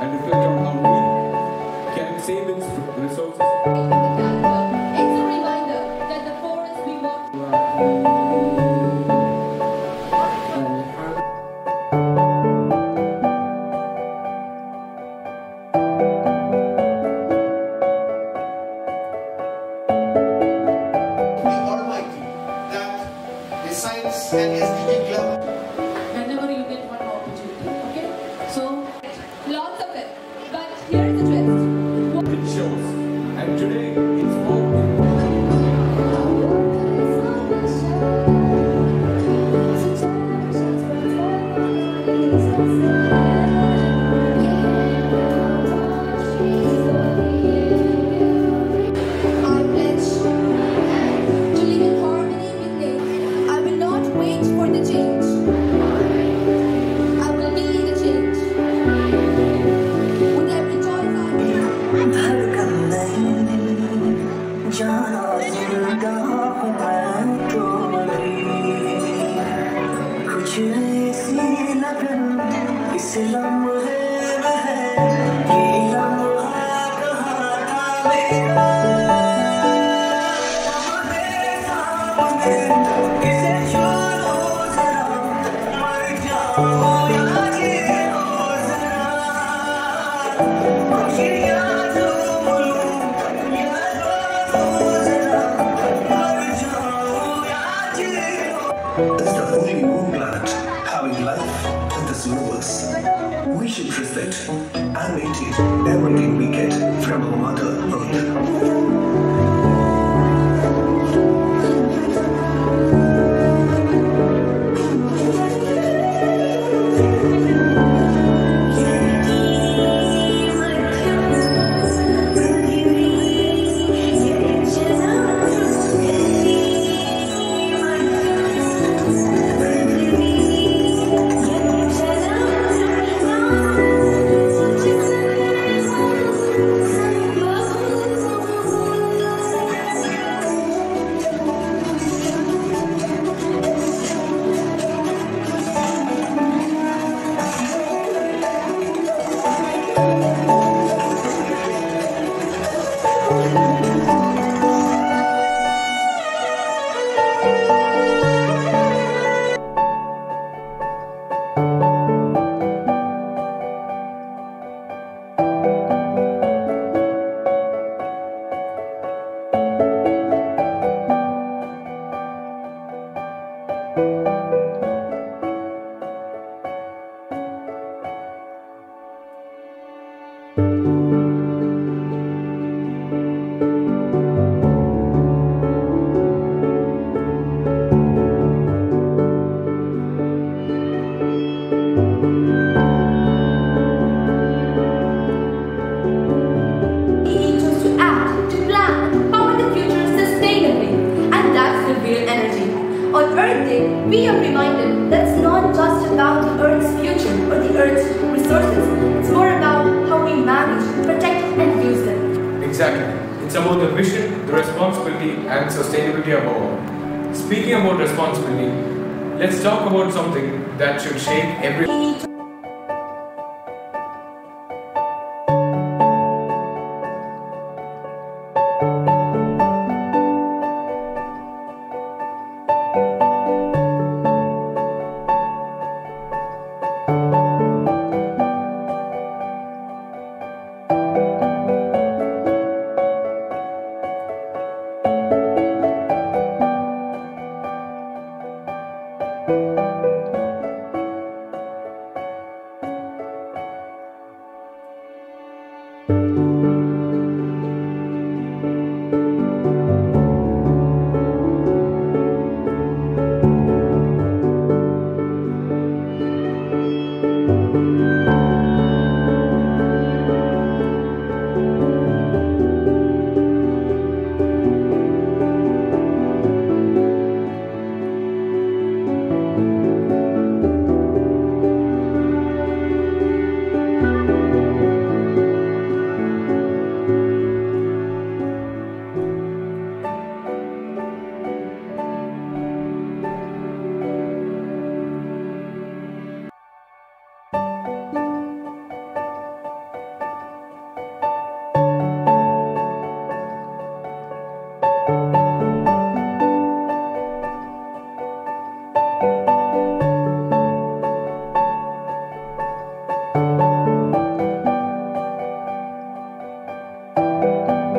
and reflect on how we can save its resources. It's the only known planet having life in this universe. We should respect and maintain everything we get from our Mother Earth. We are reminded that it's not just about the Earth's future or the Earth's resources. It's more about how we manage, protect, and use them. Exactly. It's about the vision, the responsibility, and sustainability of all. Speaking about responsibility, let's talk about something that should shape every.